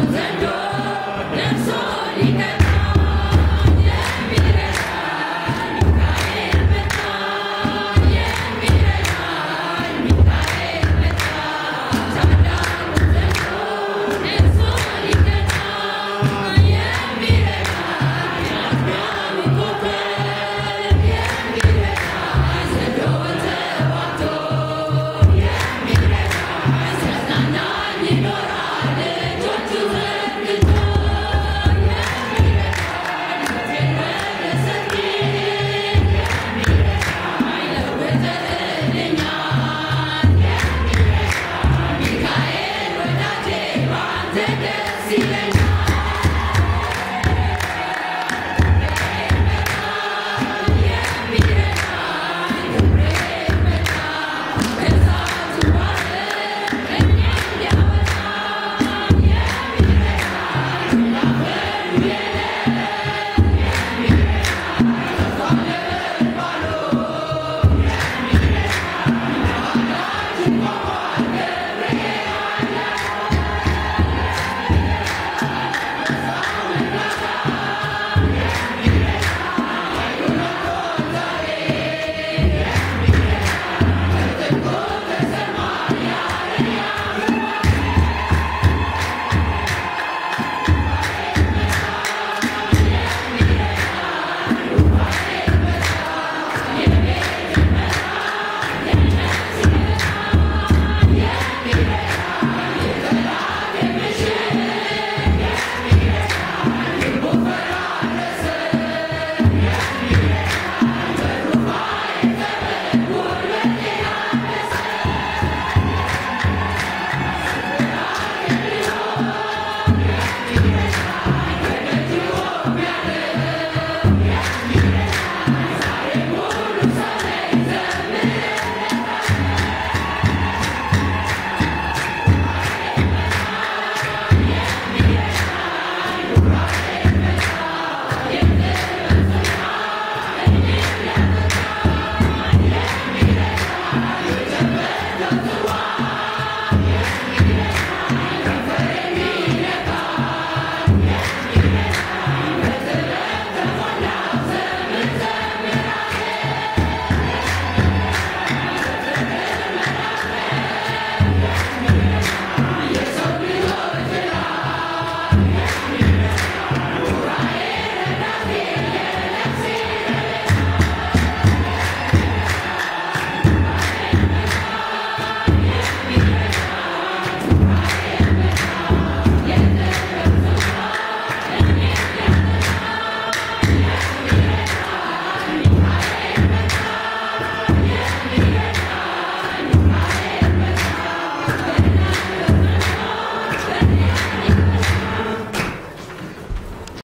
and feeling.